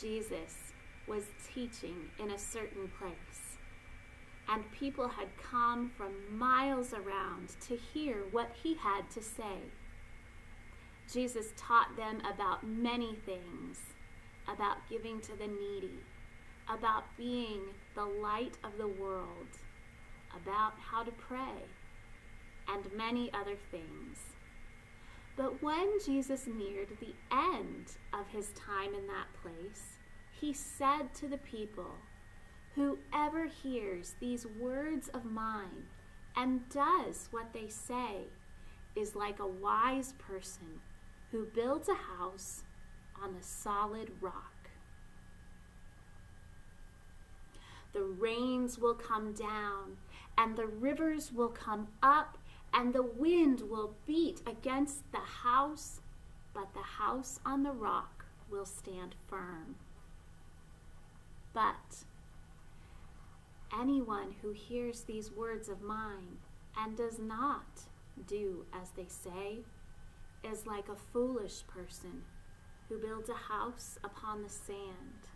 Jesus was teaching in a certain place, and people had come from miles around to hear what he had to say. Jesus taught them about many things about giving to the needy, about being the light of the world, about how to pray, and many other things. But when Jesus neared the end of his time in that place, he said to the people, Whoever hears these words of mine and does what they say is like a wise person who builds a house on a solid rock. The rains will come down, and the rivers will come up, and the wind will beat against the house, but the house on the rock will stand firm. But anyone who hears these words of mine and does not do as they say is like a foolish person who builds a house upon the sand.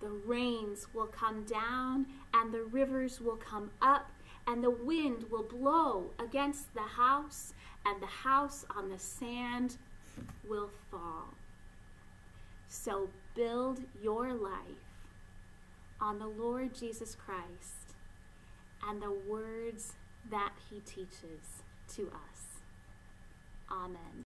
The rains will come down, and the rivers will come up, and the wind will blow against the house, and the house on the sand will fall. So build your life on the Lord Jesus Christ and the words that he teaches to us. Amen.